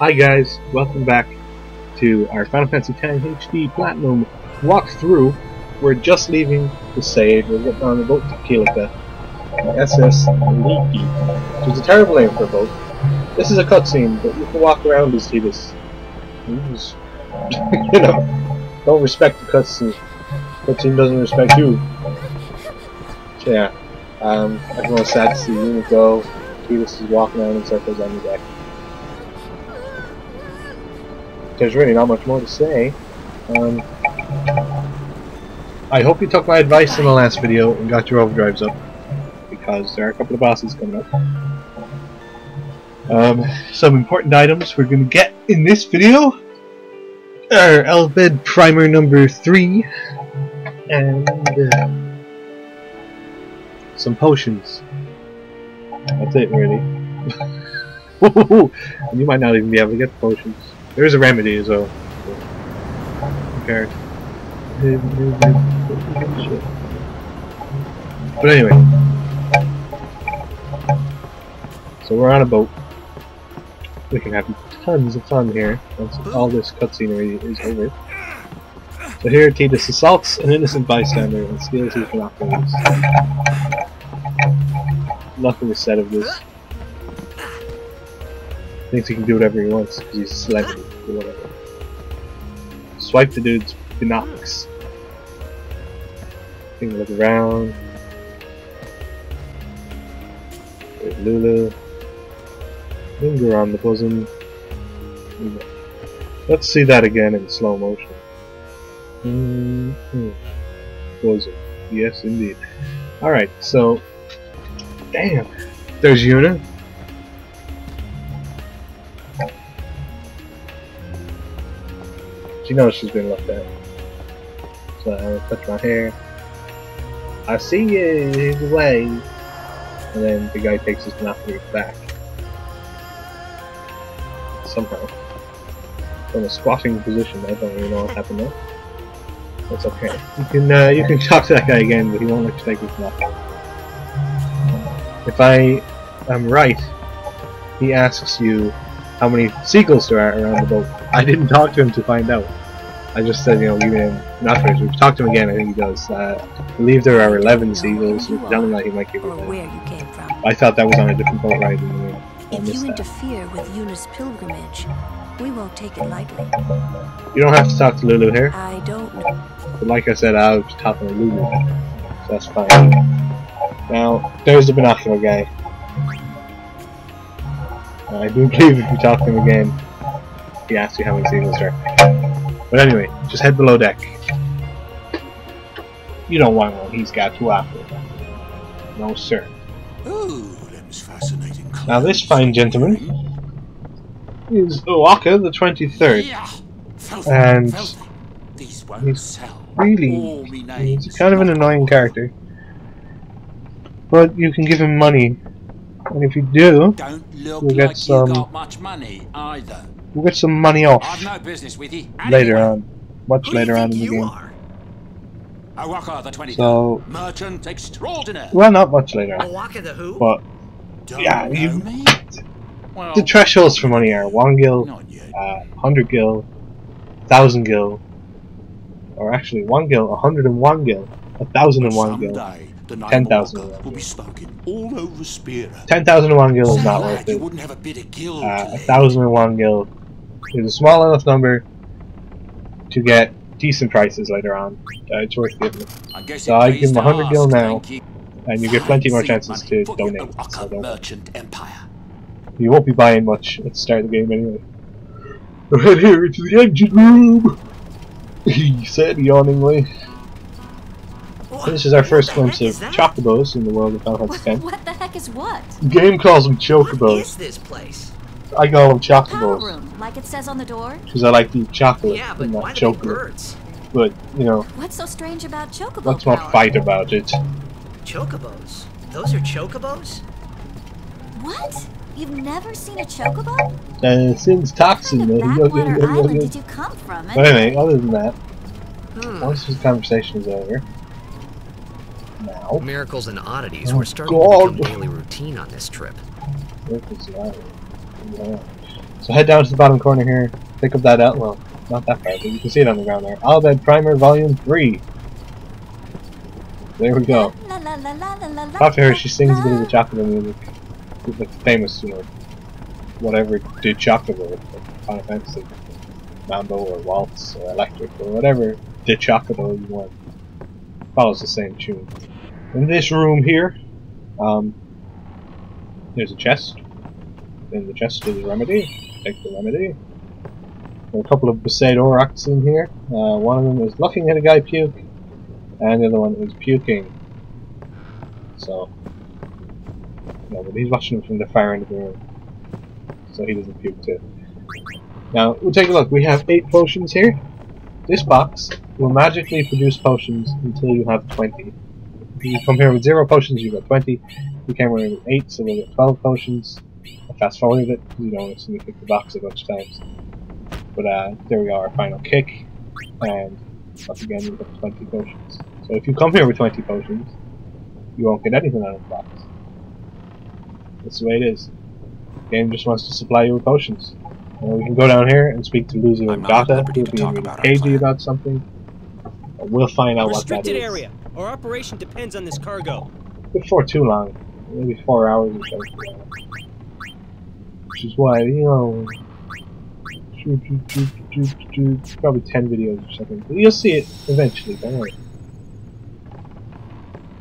Hi guys, welcome back to our Final Fantasy X HD Platinum walkthrough. We're just leaving the save. We're getting on the boat to Kilika, SS Liki, which is a terrible name for a boat. This is a cutscene, but you can walk around and see this. You know, don't respect the cutscene. Cutscene doesn't respect you. So yeah, um, everyone's sad to see Yuna go. Tidus is walking around in circles on the deck. There's really not much more to say. Um, I hope you took my advice in the last video and got your overdrives up, because there are a couple of bosses coming up. Um, some important items we're going to get in this video are Al Bhed Primer number 3 and uh, some potions. That's it, really. and you might not even be able to get potions. There is a remedy as well. But anyway. So we're on a boat. We can have tons of fun here once all this cutscenery is over. So here Tidus assaults an innocent bystander and steals his binoculars. Nothing is said of this. Thinks he can do whatever he wants because he's celebrity or whatever. Swipe the dude's binocs. Take a look around. There's Lulu. Linger on the bosom. Let's see that again in slow motion. Mm -hmm. Bosom. Yes, indeed. Alright, so. Damn! There's Yuna. She knows she's been looked at. So I touch my hair. I see you, he's away. And then the guy takes his binoculars back. Somehow. From a squatting position, I don't even know what happened there. That's okay. You can uh, you can talk to that guy again, but he won't let you take his binoculars. If I am right, he asks you how many seagulls there are around the boat. I didn't talk to him to find out. I just said, you know, give him binoculars. We've talked to him again, I think he does. Uh, I believe there are 11 seagulls, so tell him that he might give where you came from. I thought that was on a different boat ride. And, uh, if you interfere with Yuna's pilgrimage, we won't take it lightly. You don't have to talk to Lulu here. I don't know. But like I said, I was talking to Lulu. So that's fine. Now, there's the binocular guy. I do believe if you talk to him again, he asks you how many seagulls there are. But anyway, just head below deck. You don't want one, he's got two after No, sir. Oh, them's fascinating. Now, this fine gentleman is O'aka the 23rd. Yeah. Filthy, And filthy. These won't he's sell. Really, All me names. he's kind of an annoying character. But you can give him money. And if you do, Don't look We'll get like some- you much money either. You'll get some money off I've no business with you. later Anyway, on. Much Who later on in the you game. are? O'aka the 23rd. So, Merchant extraordinaire. well, not much later on. O'aka the who? But Don't yeah, know you- me? Well, the thresholds for money are 1 gil, not uh, 100 gil, 1000 gil, or actually 1 gil, 101 gil, 1001 gil. Someday, the name 10,000 O'aka will be spoken all over Spira. 10,001 gil is not worth you it. wouldn't have a bit of guild Uh, 1001 gil is a small enough number to get decent prices later on. Uh, it's worth giving. I So I give him to 100 gil now, and you get plenty more chances to donate. So merchant empire. You won't be buying much at the start of the game anyway. We'll head here into the engine room! He said yawningly. This is our first glimpse of is chocobos in the world of Final What, Fantasy X. what the heck is what? The game calls them What chocobos. is this place? I call them chocobos. room, like it says on the door. Because I like to eat chocolate Yeah, but and why not the chocolate. But, you know, What's so strange about chocobo let's not power? fight about it. Chocobos. Those are chocobos? What? You've never seen a chocobo? Uh, since What toxin. kind of backwater island did you come from? But anyway, other than that, Hmm. once this conversation is over, now, Miracles and oddities Oh, were starting God. to become daily routine on this trip. Where is the island? So head down to the bottom corner here, pick up that out. Well, not that far, but you can see it on the ground there. Al Bhed Primer Volume 3. There we go. After her, she sings a bit of the la. chocolate music. Like famous, you know, whatever did chocolate like Final Fantasy. Mambo or Waltz or Electric or whatever did chocolate you want. Follows the same tune. In this room here, um, there's a chest. In the chest is a remedy. Take the remedy. There are a couple of Besaid Aurochs in here. Uh, one of them is looking at a guy puke, and the other one is puking. So, no, but he's watching from the far end of the room. So he doesn't puke too. Now, we'll take a look. We have 8 potions here. This box will magically produce potions until you have 20. If you come here with 0 potions, you got 20. You came here with 8, so we'll get 12 potions. I fast forwarded it, because you don't want to pick the box a bunch of times. But uh, there we go, our final kick. And once again, we've got 20 potions. So if you come here with 20 potions, you won't get anything out of the box. That's the way it is. The game just wants to supply you with potions. And we can go down here and speak to Luzzu I'm and not at Gatta, liberty who'll to be talk really about cagey about something. And we'll find out what that Restricted area. Our operation depends on this cargo. before too long. Maybe four hours or so. Which is why, you know, probably 10 videos or something. But you'll see it eventually, don't worry.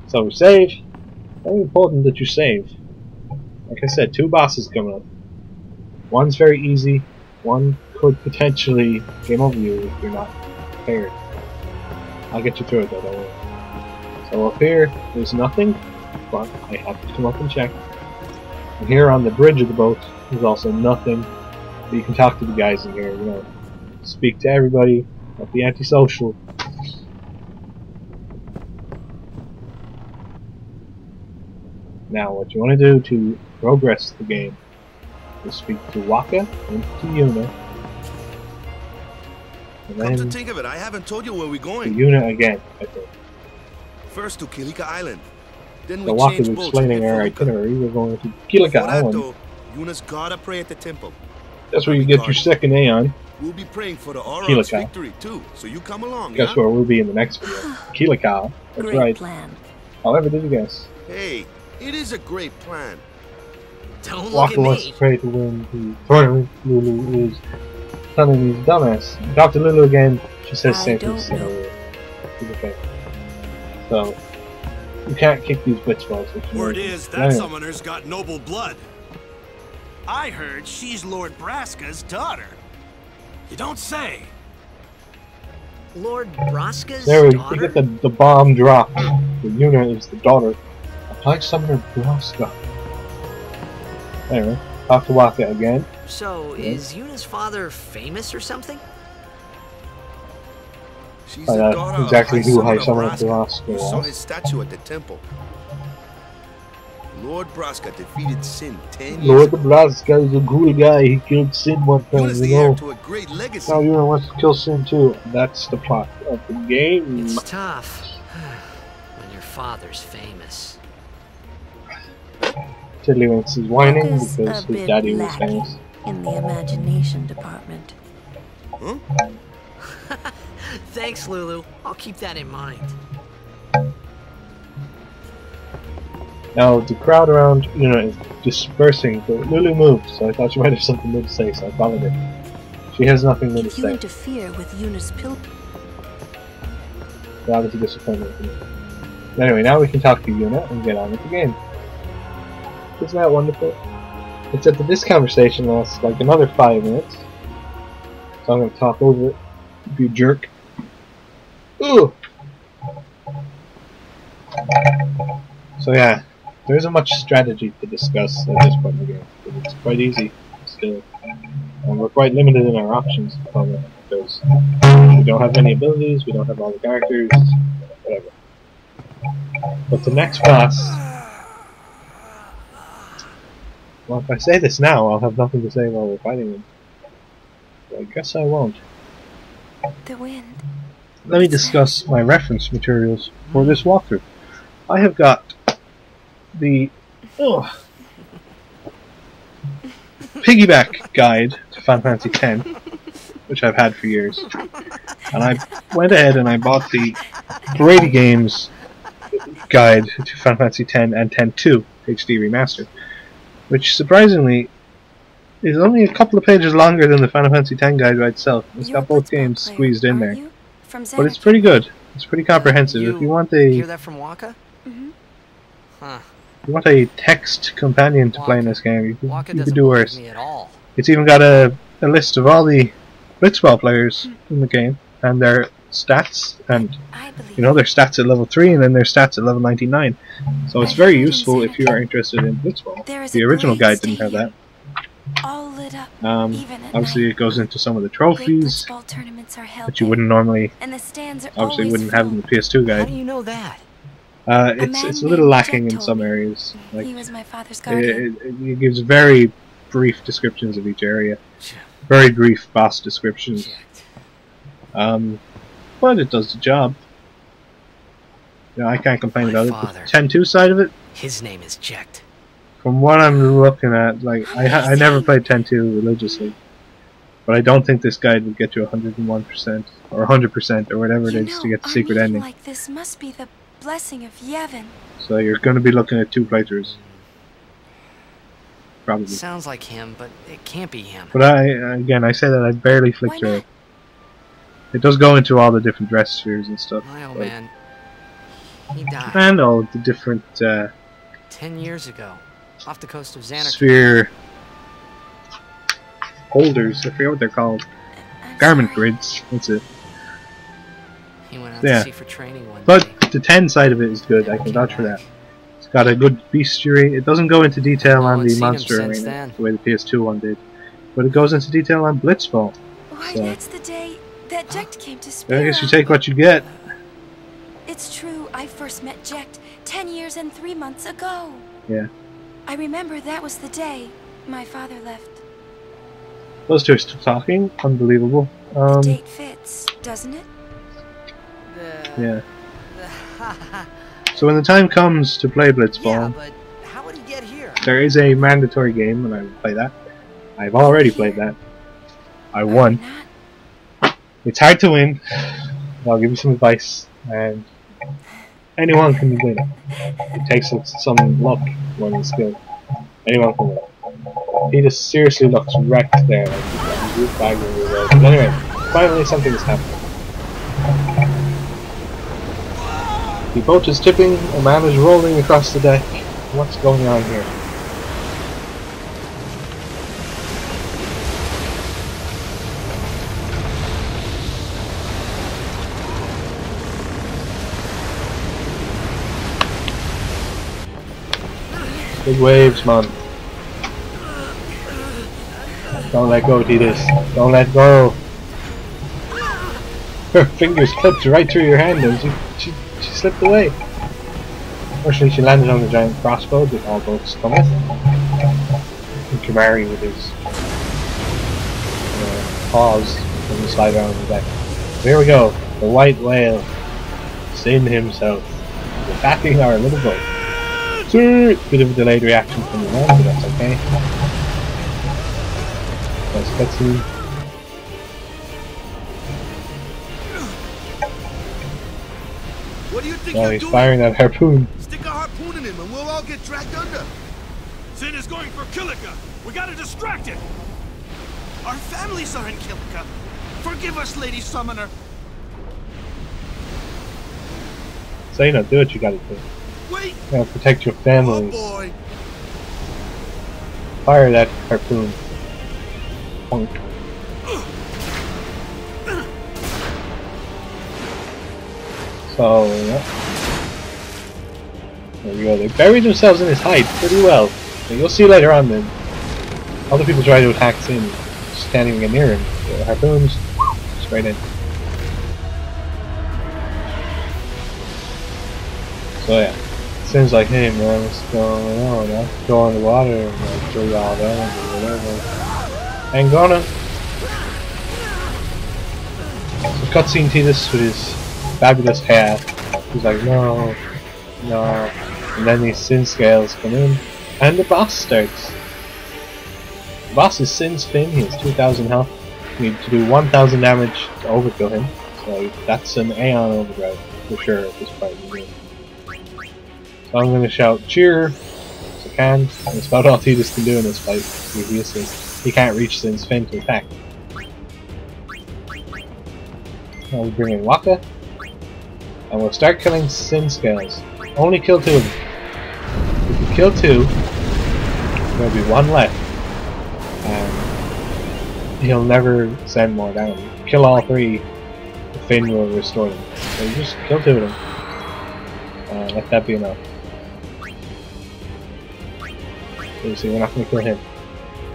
So, save. Very important that you save. Like I said, two bosses coming up. One's very easy, one could potentially game over you if you're not prepared. I'll get you through it though, don't worry. So up here, there's nothing, but I have to come up and check. And here on the bridge of the boat, there's also nothing. But you can talk to the guys in here, you know, speak to everybody, not be antisocial. Now, what you want to do to progress the game is speak to Wakka and to Yuna. And Come to think of it, I haven't told you where we're to going. Yuna again, I think. First to Kilika Island. Then we So Wakka change explaining and our head for Luca. itinerary. We're going to Before Kilika Island. though, Yuna's gotta pray at the temple. That's where you get your second Aeon. We'll be praying for the Aurochs Kilika. victory too. So you come along, Guess yeah? where we'll be in the next video. Kilika. That's Great right. plan. However, did you guess? Hey, it is a great plan. Don't look Wakka at wants me. to pray to win the tournament. Lulu is telling me dumbass. Dr. Lulu again, she says I same don't thing. So, okay. So, you can't kick these blitzballs. which you Word is that Anyway, summoner's got noble blood. I heard she's Lord Braska's daughter. You don't say. Lord Braska's There we, daughter? get the, the bomb drop. The Yuna is the daughter of High Summoner Braska. Anyway, talk to Wakka again. So, is Yuna's father famous or something? She's Find the oh, daughter exactly of who High High Summoner Summoner Braska. Braska You saw his statue at the temple. Lord Braska defeated Sin ten Lord years ago. Braska is a cool guy. He killed Sin one time, you the heir know. to a great legacy. Now Yuna wants to kill Sin too. That's the plot of the game. It's tough when your father's famous. Tiddlywinks is whining Wakka's because his bit daddy was famous. in the imagination department. Thanks, Lulu. I'll keep that in mind. Now the crowd around Yuna is dispersing, but Lulu moved, so I thought she might have something new to say, so I followed her. She has nothing new to If you say. interfere with Yuna's Pil- That was a disappointment for me. Anyway, now we can talk to Yuna and get on with the game. Isn't that wonderful? Except that this conversation lasts like another five minutes. So I'm gonna talk over it. Be a jerk. Ooh! So yeah, there isn't much strategy to discuss at this point in the game. but It's quite easy still. And we're quite limited in our options moment because we don't have any abilities, we don't have all the characters, whatever. But the next boss. Well, if I say this now, I'll have nothing to say while we're fighting him. I guess I won't. The wind. Let me discuss my reference materials for this walkthrough. I have got the oh, piggyback guide to Final Fantasy X, which I've had for years, and I went ahead and I bought the Brady Games guide to Final Fantasy X and X-2 HD remastered, which surprisingly is only a couple of pages longer than the Final Fantasy X guide by itself. It's You're got both games player, squeezed in there. From but it's pretty good. It's pretty comprehensive. if you want a hear that from Wakka? Mhm. Huh. you want a text companion to play in this game, you could, Wakka you could do worse. me at all. It's even got a, a list of all the Blitzball players in the game and their stats, and I you know their stats at level three and then their stats at level ninety nine. So it's very useful if you are interested in Blitzball. The original guide didn't have that. Stadium, All lit up. Um, even obviously, night. it goes into some of the trophies Blitzball tournaments are held that you wouldn't normally, and the stands are obviously, wouldn't have in the PS2 How do you know that? Uh, it's man it's a little lacking Jack in some areas. Like he was my father's it, guardian. it, it gives very brief descriptions of each area, very brief boss descriptions. Um, but it does the job. You know, I can't complain My about it. The 10-2 side of it, His name is Jecht. From what I'm looking at, like I I never played 10-2 religiously, but I don't think this guide would get you 101% or 100% or whatever it You is to get the a secret meeting ending. like this must be the blessing of Yevon. So you're going to be looking at two playthroughs, probably. Sounds like him, but it can't be him. But I again, I say that I barely flicked Why through it. It does go into all the different dress spheres and stuff, My oh man. He died and all the different uh, ten years ago, off the coast of Zanarkand. sphere holders. I forget what they're called. I'm Garment sorry. grids. That's it. He went out Yeah. to sea for training one day. But the 10 side of it is good. I can vouch for that. It's got a good bestiary. It doesn't go into detail No on the monster arena then. the way the PS2 one did, but it goes into detail on Blitzball. Why, So- that's the day that Jecht came to I guess you take what you get. It's true, I first met Jecht ten years and three months ago. Yeah. I remember that was the day my father left. Those two are still talking. Unbelievable. The Um, date fits, doesn't it? Yeah. So when the time comes to play yeah, Blitzball, but how would he get here? there is a mandatory game, and I will play that. I've already played that. I won. It's hard to win. I'll give you some advice, and anyone can win. It takes some luck than skill. Anyone can win. He just seriously looks wrecked there. Like he's got a root bag in the road. But anyway, finally something is happening. The boat is tipping, a man is rolling across the deck. What's going on here? Big waves, man. Don't let go, Tidus. Don't let go. Her fingers clipped right through your hand and she, she, she slipped away. Fortunately, she landed on the giant crossbow that all boats come with. And Kimahri with his uh, paws when he slide around the deck. Here we go. The white whale. Sin himself. Attacking our little boat. Sir! Bit of a delayed reaction from the man, but that's okay. Nice cutscene. What do you think you're he's doing? firing that harpoon. Stick a harpoon in him and we'll all get dragged under. Sin is going for Kilika. We gotta distract it. Our families are in Kilika. Forgive us, Lady Summoner. So you know, do what you gotta do. Wait! Protect your Oh families. boy! Fire that harpoon. So, yeah. There we go. They buried themselves in his hide pretty well. And you'll see later on then. Other people try to attack him, Just can't even get near him. The harpoons, straight in. So yeah. Sin's like, hey man, what's going on? I'll go in the water and like throw y'all down or whatever. Ain't gonna. So cutscene Tidus with his fabulous hair. He's like, no, no. And then these sin scales come in, and the boss starts. The boss is Sin's Fin, he has 2000 health. You need to do 1000 damage to overkill him. So that's an Aeon Overdrive for sure at this point. So I'm going to shout cheer I can. That's about all Tidus can do in this fight. Previously, he can't reach Sin's Fin to attack. Now we bring in Wakka. And we'll start killing Sin Scales. Only kill two of them. If you kill two, there'll be one left. And he'll never send more down. Kill all three, Finn will restore them. So you just kill two of them. Uh, let that be enough. See, we're not going to kill him.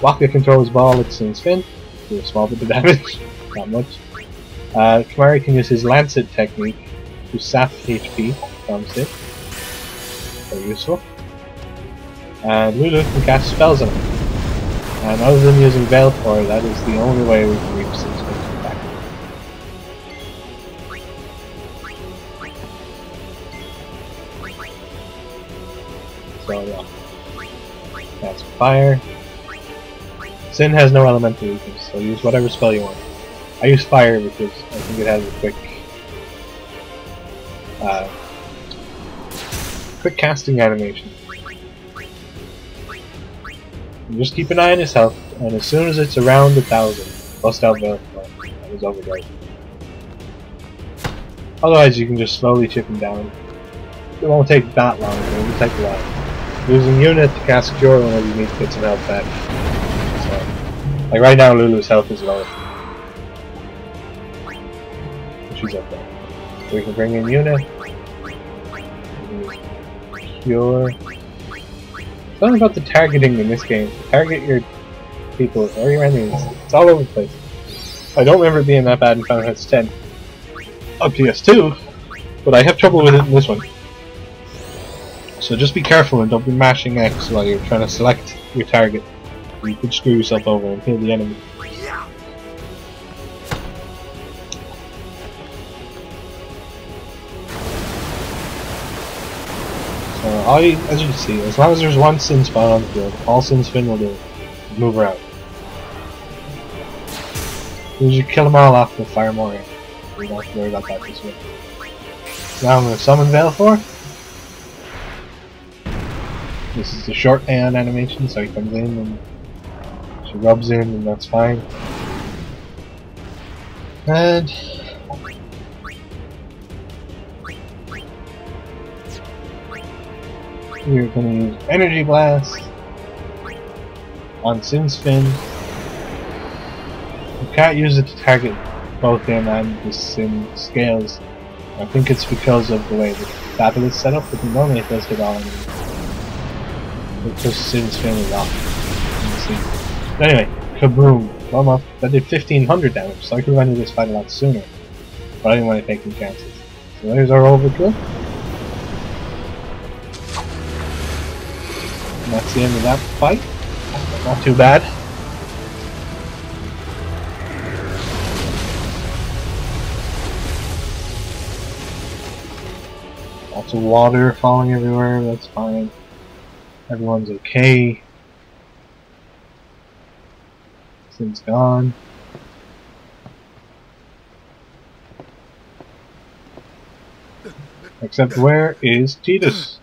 Wakka his ball at Sin's Fin. Do a small bit of damage. not much. Uh, Kimahri can use his Lancet technique to sap HP from Sin. Very useful. And Lulu can cast spells on him. And other than using Valefor, that is the only way we can reach Sid's fire. Sin has no elemental weakness, so use whatever spell you want. I use fire because I think it has a quick uh, quick casting animation. Just keep an eye on his health, and as soon as it's around a thousand, bust out the that overdrive. Otherwise you can just slowly chip him down. It won't take that long, it will take a while. Using Yuna to cast cure whenever you need to get some health back. So, like right now Lulu's health is low. She's up there. We can bring in Yuna. Cure. Something about the targeting in this game. Target your people or your enemies. It's all over the place. I don't remember it being that bad in Final Fantasy X on PS2, but I have trouble with it in this one. So just be careful and don't be mashing X while you're trying to select your target. You could screw yourself over and kill the enemy. So you, as you can see, as long as there's one sin spawn on the field, all Sin's Fin will do is move around. You just kill them all off with Fire to worry about that this way. Now I'm going to summon Valefor. This is the short Aeon animation, so he comes in and she rubs in and that's fine. And we're gonna use Energy Blast on Sin's Fin. You can't use it to target both him and the Sin scales. I think it's because of the way the battle is set up, but normally it does hit all enemies. Because Sin's Fin is off. Anyway, kaboom! Well. That did 1500 damage, so I could have ended this fight a lot sooner. But I didn't want to take any chances. So there's our overkill. And that's the end of that fight. Not too bad. Lots of water falling everywhere, that's fine. Everyone's okay. Sin's gone. Except where is Tidus?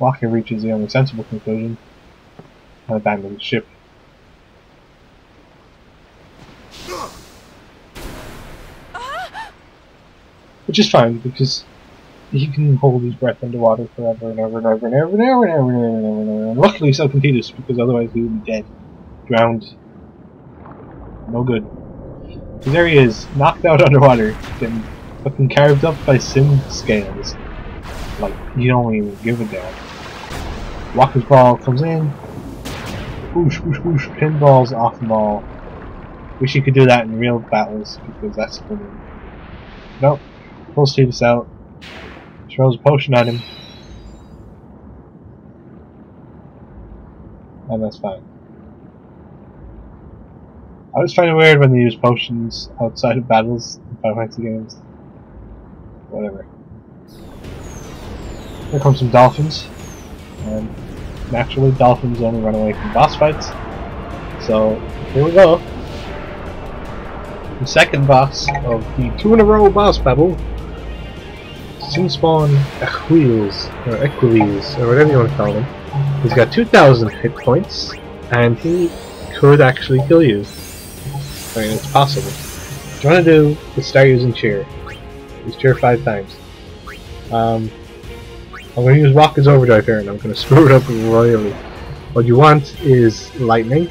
Wakka reaches the only sensible conclusion and abandons the ship. Ah! Which is fine because he can hold his breath underwater forever and ever and ever and ever and ever and ever and ever and ever and ever. And luckily so can because otherwise he would be dead. Drowned. No good. So there he is, knocked out underwater, getting fucking carved up by sin scales. Like, you don't even give a damn. Wakka's ball comes in. Whoosh, whoosh, whoosh, pinballs off the ball. Wish you could do that in real battles, because that's pretty... Nope. Pulls Tidus out. Throws a potion at him. And that's fine. I always find it weird when they use potions outside of battles in Final Fantasy games. Whatever. Here comes some dolphins. And naturally, dolphins only run away from boss fights. So, here we go. The second boss of the two in a row boss battle. Soon spawn Equiles, or Equiles, or whatever you want to call him. He's got 2,000 hit points, and he could actually kill you. I mean, it's possible. What you want to do is start using cheer. Use cheer five times. Um, I'm going to use Rocket's Overdrive here, and I'm going to screw it up royally. What you want is lightning,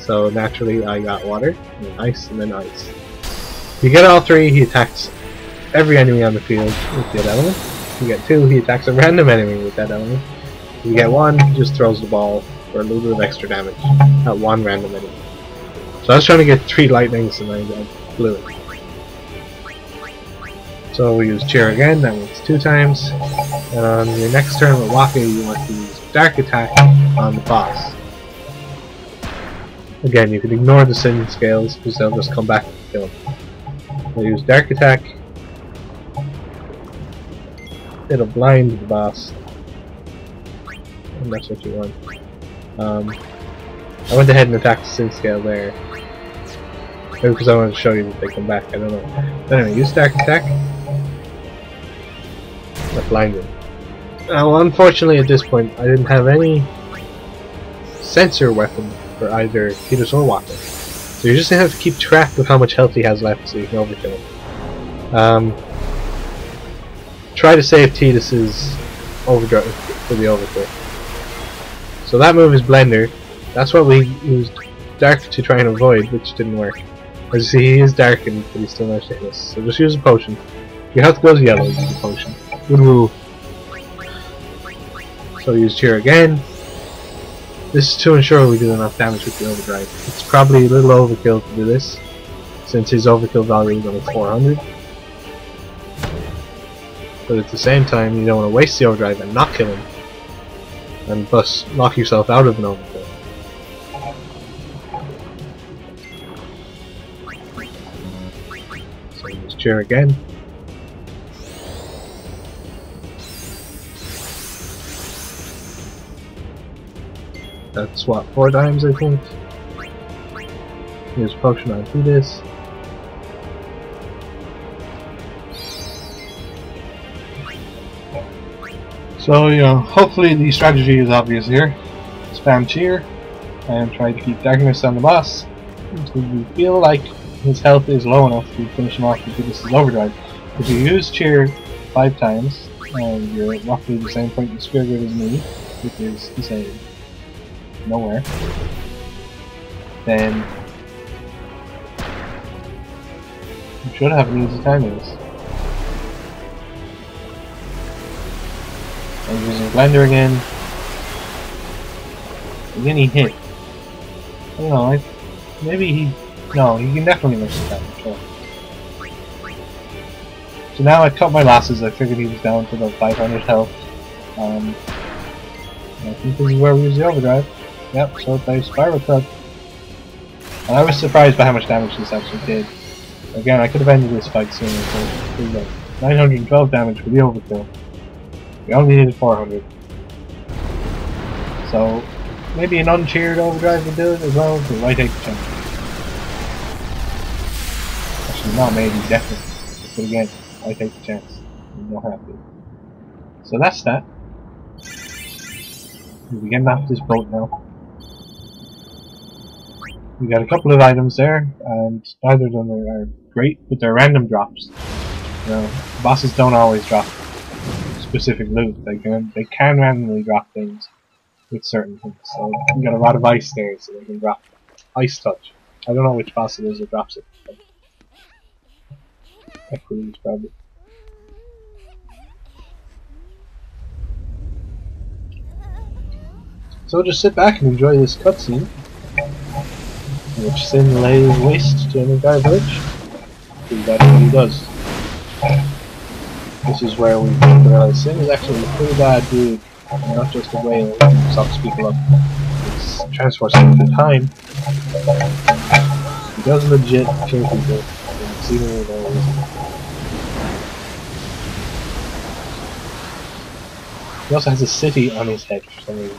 so naturally I got water, and ice, and then ice. You get all three, he attacks every enemy on the field with that element. You get two, he attacks a random enemy with that element. You get one, he just throws the ball for a little bit of extra damage at one random enemy. So I was trying to get three lightnings and I blew it. So we use cheer again, that means two times. And on your next turn with Wakka, you want to use Dark Attack on the boss. Again, you can ignore the Sin scales because they'll just come back and kill him. We'll use Dark Attack. It'll blind the boss. And that's what you want. Um, I went ahead and attacked the Sin scale there. Maybe because I wanted to show you that they come back, I don't know. But anyway, use stack Attack. That blinded. Now, unfortunately at this point, I didn't have any sensor weapon for either Tidus or Wakka. So you're just gonna have to keep track of how much health he has left so you can overkill him. Um, try to save Tidus's overdrive for the overkill. So that move is Blender. That's what we used Dark to try and avoid, which didn't work. As you see, he is darkened, but he still to hit us. So just use a potion. Your health goes yellow, use a potion. Good rule. So use cheer again. This is to ensure we do enough damage with the overdrive. It's probably a little overkill to do this, since his overkill value is only 400. But at the same time, you don't want to waste the overdrive and not kill him, and thus lock yourself out of an overkill. So cheer again. That's what, four times I think? Use potion on Tidus. So, you know, hopefully the strategy is obvious here. Spam cheer and try to keep darkness on the boss until you feel like his health is low enough to finish him off with Tidus' overdrive. If you use cheer five times and you're at roughly the same point in Sphere Grid as me, which is to say nowhere, then you should have an easy time with this. I'm using Blender again. Again he hit. I don't know, I, maybe he... No, he can definitely miss the damage, sure. So now I cut my losses, I figured he was down to about 500 health. Um, I think this is where we use the overdrive. Yep, so by Spiral Cut. And I was surprised by how much damage this actually did. Again, I could have ended this fight sooner, but 912 damage for the overkill. We only needed 400. So, maybe an uncheered overdrive would do it as well, but I take the chance. Actually, not maybe, definitely. But again, I take the chance. I'm not happy. So that's that. We're getting off this boat now. We got a couple of items there, and neither of them are great, but they're random drops. You know, bosses don't always drop specific loot. They can they can randomly drop things with certain things. So you got a lot of ice there, so they can drop ice touch. I don't know which boss it is that drops it. Equities probably. So just sit back and enjoy this cutscene, which Sin lays waste to an entire village. That's what he does. This is where we realize Sin is actually a pretty bad dude, not just a whale who sucks people up. It's transports them through time. He does legit kill people, and no reason. He also has a city on his head for some reason.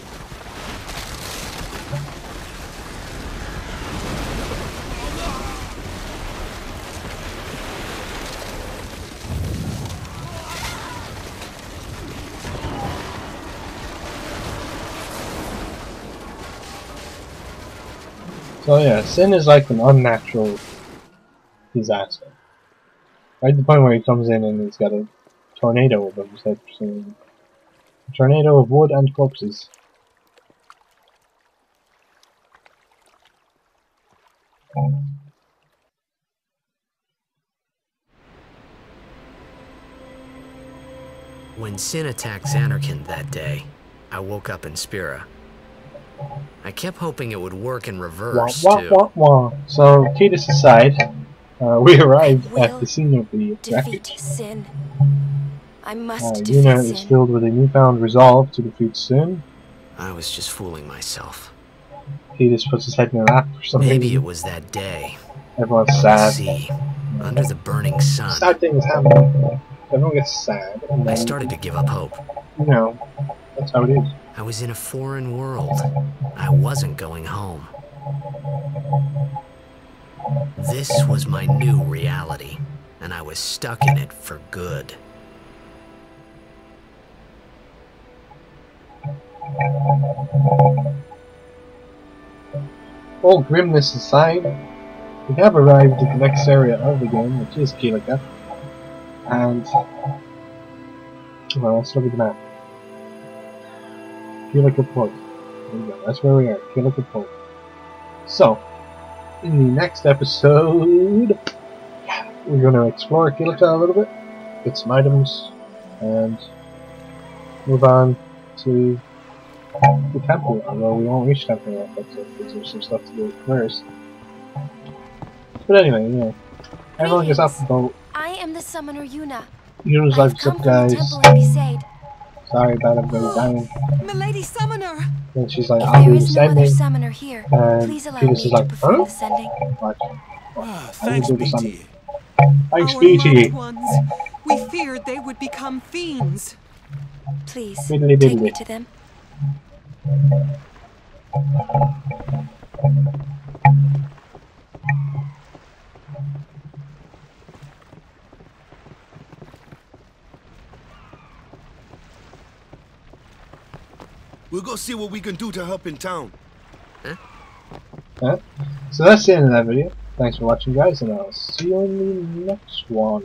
So yeah, sin is like an unnatural disaster. Right the point where he comes in and he's got a tornado his head for. A tornado of wood and corpses. When Sin attacked Zanarkand that day, I woke up in Spira. I kept hoping it would work in reverse, wah, too. wah, wah. So, Tidus aside, uh, we arrived at will the scene of the Defeat sin. I must Uh, defeat Yuna is sin. filled with a newfound resolve to defeat Sin. I was just fooling myself. Tidus puts his head in her lap for some Maybe it was that day. Everyone's sad. See, under the burning sun, Sad things happen. Everyone gets sad. And I started to give up hope. You know, that's how it is. I was in a foreign world. I wasn't going home. This was my new reality, and I was stuck in it for good. All grimness aside, we have arrived at the next area of the game, which is Kilika. And, well, let's look at the map. Kilika Port. There we go, that's where we are, Kilika Port. So, in the next episode, we're going to explore Kilika a little bit, get some items, and move on to the temple, although we won't reach temple yet, but uh, because there's some stuff to do first. But anyway, yeah. Everyone gets off the boat. I am the summoner Yuna. Yuna's like, come sup from the guys, temple in Besaid. sorry about everybody dying. Milady Summoner! And she's like, If I'll there do the no sending. summoner here, And please allow Tidus me is to like, perform huh? the sending. Ah, I thanks, will do the BT. Thanks, Our BT. loved ones. We feared they would become fiends. Please, Fiddly take me to them. We'll go see what we can do to help in town. So that's the end of that video. Thanks for watching, guys, and I'll see you in the next one.